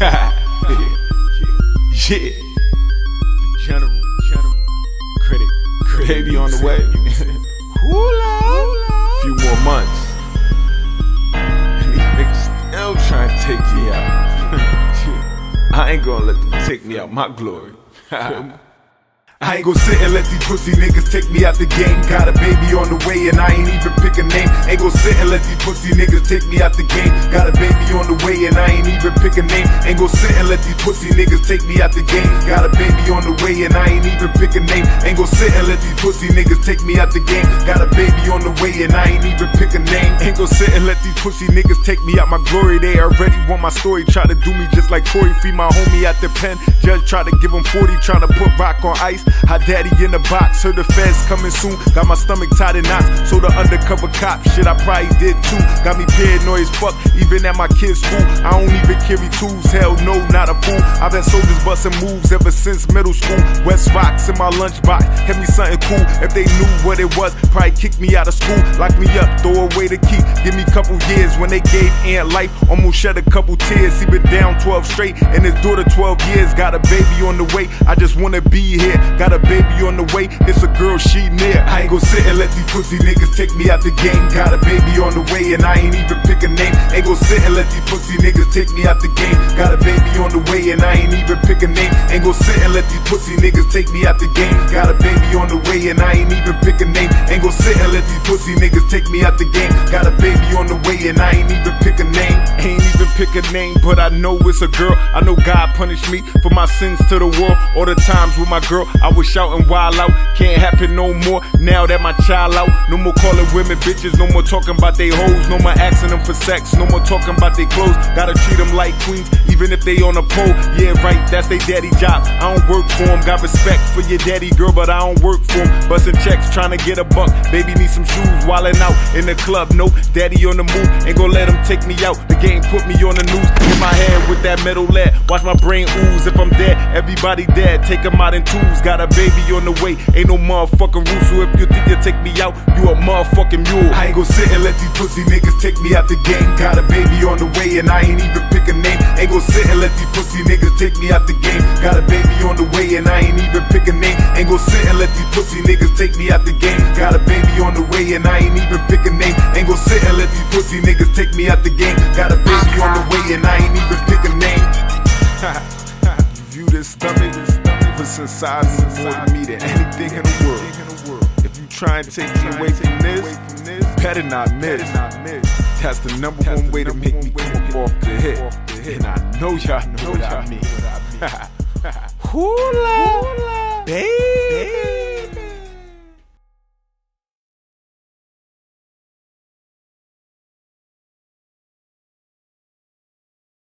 yeah. yeah. General, general. Critic, critic. Baby on the way. Hula. Few more months. And these niggas still trying to take me out. I ain't gonna let them take me out my glory. I ain't gon' sit and let these pussy niggas take me out the game. Got a baby on the way and I ain't even pick a name. Ain't gon' sit and let these pussy niggas take me out the game. Got a baby on the way and I ain't even pick a name. Ain't gon' sit and let these pussy niggas take me out the game. Got a baby on the way and I ain't even pick a name. Ain't gon' sit and let these pussy niggas take me out the game. Got a baby on the way and I ain't even pick a name. Ain't gon' sit and let these pussy niggas take me out my glory. They already want my story. Try to do me just like Corey. Free my homie at the pen. Judge try to give him 40. Trying to put rock on ice. How daddy in the box, heard the feds coming soon. Got my stomach tied in knots, so the undercover cop shit I probably did too. Got me paranoid as fuck, even at my kids' school. I don't even carry tools, hell no, not a fool. I've had soldiers busting moves ever since middle school. West Rocks in my lunchbox, had me something cool. If they knew what it was, probably kick me out of school, lock me up, throw away the key. Give me a couple years when they gave Aunt life, almost shed a couple tears. He been down 12 straight, and his daughter 12 years. Got a baby on the way, I just wanna be here. Got a baby on the way, it's a girl she near. I ain't gon' sit and let these pussy niggas take me out the game. Got a baby on the way and I ain't even pick a name. Ain't gon' sit and let these pussy niggas take me out the game. Got a baby on the way and I ain't even pick a name. Ain't gon' sit and let these pussy niggas take me out the game. Got a baby on the way and I ain't even pick a name. Ain't gon' sit and let these pussy niggas take me out the game. Got a baby on the way and I ain't even pick a name. Pick a name, but I know it's a girl. I know God punished me for my sins to the world. All the times with my girl, I was shouting wild out. Can't happen no more now that my child out. No more calling women bitches, no more talking about they hoes, no more asking them for sex, no more talking about they clothes. Gotta treat them like queens, even if they on a pole. Yeah, right, that's they daddy job. I don't work for them, got respect for your daddy girl, but I don't work for them. Busting checks, trying to get a buck. Baby need some shoes, wildin' out in the club. Nope, daddy on the move, ain't gonna let him take me out. The game put me on the news, in my head with that metal lead. Watch my brain ooze if I'm dead, everybody dead. Take them out in twos, got a baby on the way. Ain't no motherfucking rule, so if you think you take me out, you a motherfucking mule. I ain't gon' sit and let these pussy niggas take me out the game. Got a baby on the way and I ain't even pick a name. Ain't gon' sit and let these pussy niggas take me out the game. Got a baby on the way and I ain't even pick a name. Ain't gon' sit and let these pussy niggas take me out the game. Got a baby on the way and I ain't even pick a name. Ain't gon' sit and let these pussy niggas take me out the game. Got a and I ain't even pick a name. You view this stomach, puts inside me more than me than anything in the world. If you try and take me away from this, better not miss. That's the number one way to make me come up off the hit. And I know y'all know what I mean. Hula, baby.